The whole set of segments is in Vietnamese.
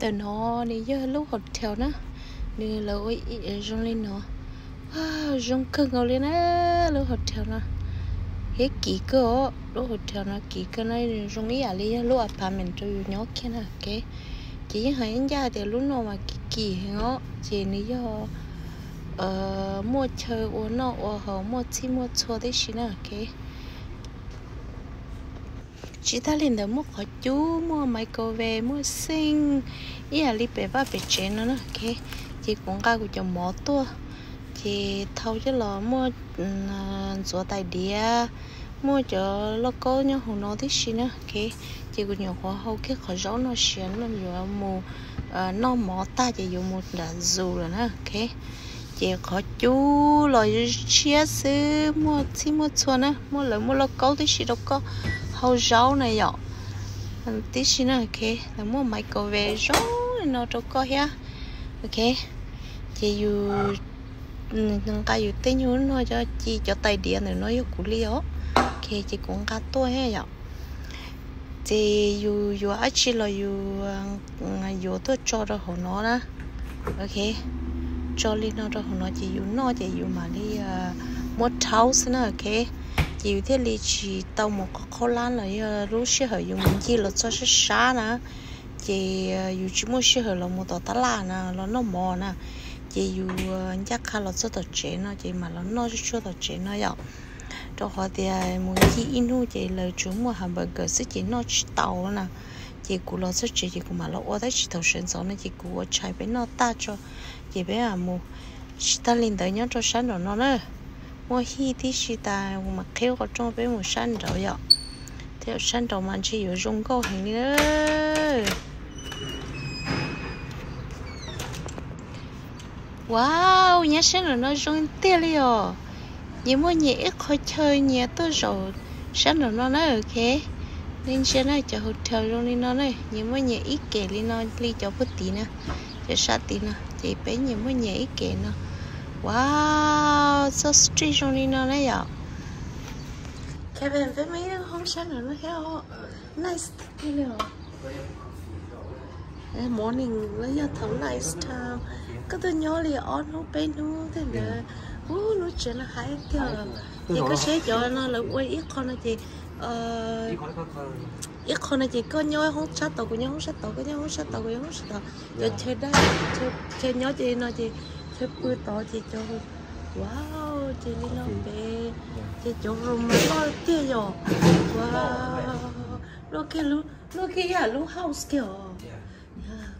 đợt nó đi giờ lúc hotel nó đi lâu ấy rong lên nó. Rong lên á, lúc hotel nó. Hết kỹ cơ lúc hotel nó kỹ cơ nó rong ý à đi lúc apartment cho nhỏ kia nè cái chỉ hay anh ra thì lúc nào mà kỹ kỹ nó chỉ ní giờ ờ mua chơi ô nó ô hở, mua chi, mua chua đấy xí nè cái chỉ ta lên đó mua khó chú mua microwave mua sinh ý là đi về va về chén nó nữa ok chị cũng ca của chồng mỏ tua. Chị thâu cho lò mua à, rửa tay đĩa mua cho lo cô nhau hồ nó thích xí nữa ok chị cũng nhiều khó hậu cái khó gió nó xén nó nhiều mù à, nó mỏ ta chị dùng một là dù rồi nữa ok chị khó chú lo chia sẻ mua chi mua chua nữa, mua lại mua lo cô thích xí đâu có hầu rau này dọ ừ, tí xin nữa, ok. Là mua microwave rau nó đâu có ha ok. Chị dù ừ, nâng cao dù tên nhu nó cho chị cho tay điện này nó yêu cú li ok, chị cũng cá tôi ha dọ chị dù dù ở chỉ là dù à, dù tôi cho ra hồ nó đó. Ok. Cho li nó ra hồ nó, chị dù nó chị dù mà đi à, một house nữa ok chỉ thế lý chỉ tàu một cái khó lan là ờ, lúc xưa họ dùng gì là cho sẽ xa nè. Chị ờ, dù chỉ muốn xưa là một tàu tá là nè nó nó mò nè. Chị dù chắc khá là cho tàu chế nó chị mà nó nó cho tàu chế nó vậy cho họ thì ờ, muốn gì inu chị lời chúng mua hamburger sẽ chỉ nó tàu nè. Chị cú lo sẽ chỉ cú mà lo ở đây chị tàu sinh sống nên chị chỉ ở trái bên nó ta cho. Chị bé à mua ta lên tới nhớ cho sáng rồi nó nữa mua hi thì xí ta mà kêu có trong bên một sân rồi ạ theo sân đầu mà chỉ có dùng câu hình nữa wow nhá sân rồi nó dùng tiền đi à nhưng mua nhẹ ít khỏi chơi nhẹ tôi rồi sân rồi nó nói ok nên sân này cho theo luôn đi nó này nhưng mua nhẹ ít kể đi nó đi cho bút tí nè cho sát tí nè chỉ bé nhưng mua nhẹ ít kể nó Wow, so street on in on đấy. Kevin với mấy đứa không sáng nữa nó theo nice đi nữa. Morning. Lấy giờ thấu nice time. Cái tôi nhớ là on nó bên nó thế là ô nó chỉ là hai cái thì có chế cho nó là quay ít con là gì ít con là gì có nhớ không sát tàu của nhau không sát tàu của nhau không sát tàu của nhau không sát tàu cho chơi đây chơi chơi nhớ gì nó gì thế bữa to chị cho wow chị đi nó về chị cho rùm lo kia rồi wow lo kia lu lo kia à lu house kia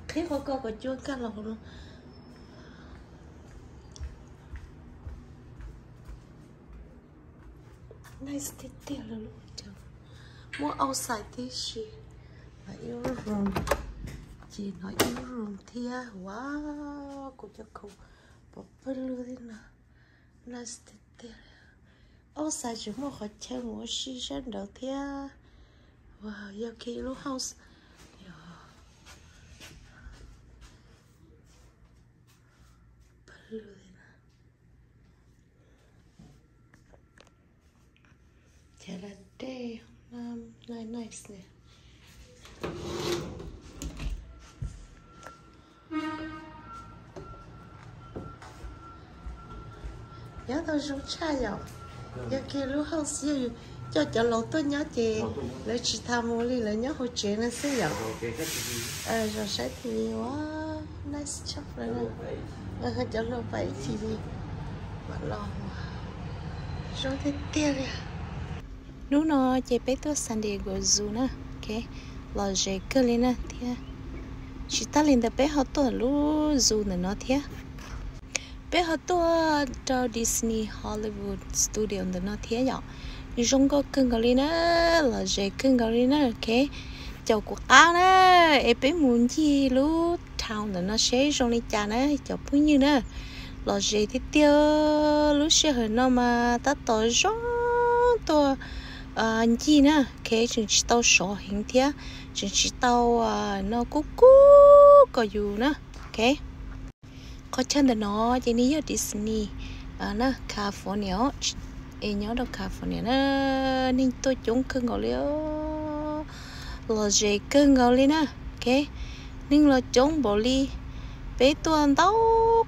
thế có có có chưa cả lòng luôn nice tí tiêu là luôn chờ mua outside tí gì mà yêu room chị nói yêu room thia wow cô cho cô popoludina nas tete ô sa chú mua khó chơi mua xí chân đầu thia wow yêu kỳ lúc house. Poludina chả là đây um, nice nè nhớ tôi sống cha rồi giờ kia lúc hậu xưa cho cho lâu tôi nhớ chị lấy chị tham mua đi lấy nhớ hồi chuyện nó xí rồi ờ rồi sẽ thì quá nice chọc rồi nè ờ cho lâu vậy thì đi. Mà lo rồi thế tiêu rồi lúc nó chị bé tôi San Diego Zoo nè. Ok lo dễ cơ lên nè thì chị ta lên tập bé họ tôi lúc Zoo này nó thiệt bé họ tua cho Disney Hollywood Studio đó nó thế nhở chúng có cưng gọi nữa là dễ cưng gọi nữa ok chào cuộc áo nè em bé muốn gì lúc thằng đó nó sẽ trong đi cha nè chào bún như nè là dễ thì tiêu lúc sẽ hơi nó mà ta tổ rõ tổ anh gì nè ok chúng chỉ tao sổ hình thế chúng chỉ tao nó cú cú có dù nè ok có chân nó chỉ ní ở Disney. À nó California oh, em nhớ đâu, California nó nên tôi chúng cứ ngồi liêu oh, lo gì cứ ngồi lên nè ok nên là chúng bỏ li bé tuần đâu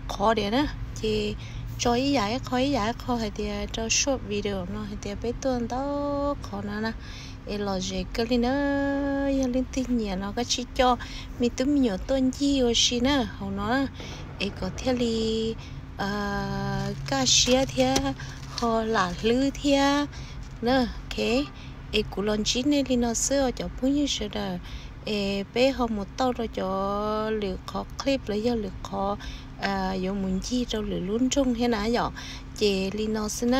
khó để nữa thì cho ý giải khó ý giải khó hay thì cho short video nó hay thì bé tuần đó, khó nữa nè. Em lo gì? Cái linh nữa giờ linh tin nhỉ nó cái chỉ cho mình tụi mình nhớ tuần gì ở xí nữa hầu nó em có thể đi à cá xía thì họ là lư thì nữa ok em cũng lần chín này linh nó sửa cho bún như thế đó ê bé họ một rồi cho lựa khó clip lấy khó à dùng muốn chi cho lựa luôn trung thế nào vậy chị Lino xin